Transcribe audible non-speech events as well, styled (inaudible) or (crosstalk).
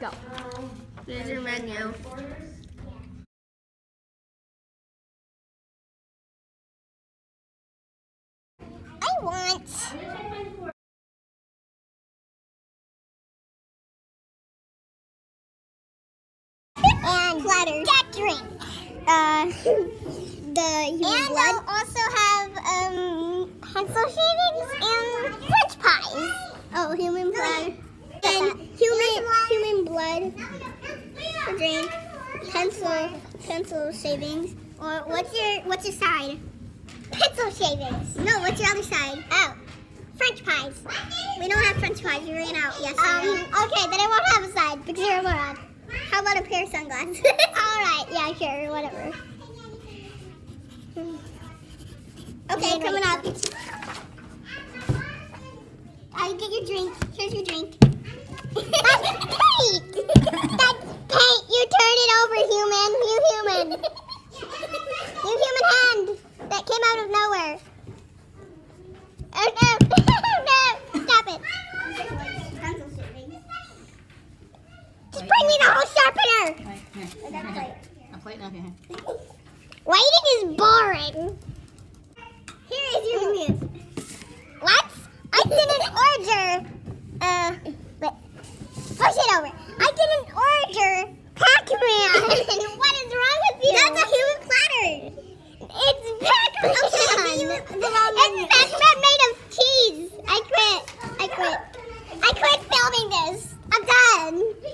Go. There's your menu. I want. And platter. That drink. Uh, the human and blood. And also have um pencil shavings and French pies. Oh, human blood. Human blood. Drink. Pencil pencil shavings. Or what's your what's your side? Pencil shavings. No, what's your other side? Oh, French pies. We don't have French pies. We ran out yesterday. Um, okay, then I won't have a side because you're a moron. How about a pair of sunglasses? (laughs) All right, yeah, sure, whatever. Okay, coming up. I get your drink. Here's your drink. (laughs) (laughs) that came out of nowhere. Oh no! (laughs) no! Stop it. Just bring me the whole sharpener. A plate up here. Waiting is boring. Here is your news. What? I didn't order. Uh, but push it over. It's made of cheese. I quit. I quit. I quit filming this. I'm done.